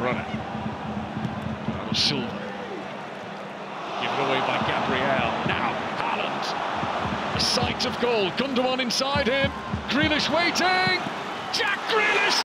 runner. Bernardo Silva. Given away by Gabriel. Now, Haaland. A sight of goal. Gundogan inside him. Grealish waiting.